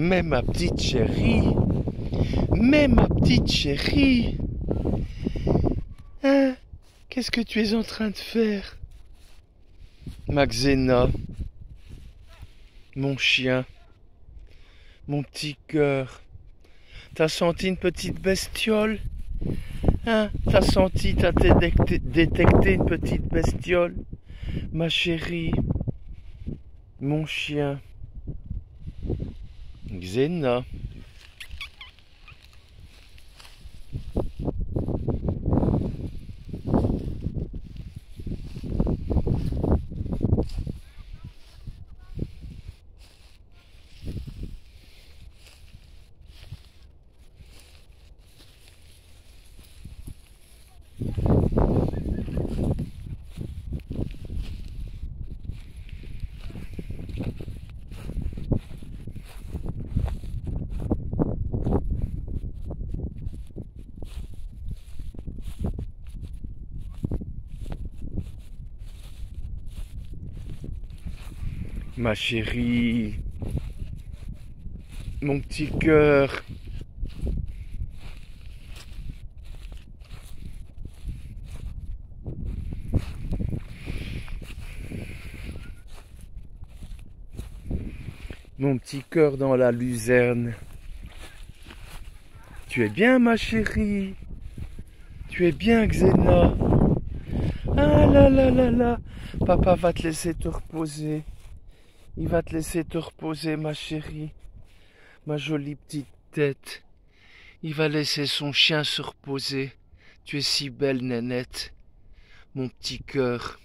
Mais ma petite chérie, mais ma petite chérie, hein, qu'est-ce que tu es en train de faire? Maxena, mon chien, mon petit cœur, t'as senti une petite bestiole? Hein T'as senti, t'as détecté une petite bestiole? Ma chérie, mon chien. Xena. Ma chérie, mon petit cœur. Mon petit cœur dans la luzerne. Tu es bien ma chérie. Tu es bien Xena. Ah là là là là. Papa va te laisser te reposer. Il va te laisser te reposer, ma chérie, ma jolie petite tête. Il va laisser son chien se reposer. Tu es si belle, nénette, mon petit cœur.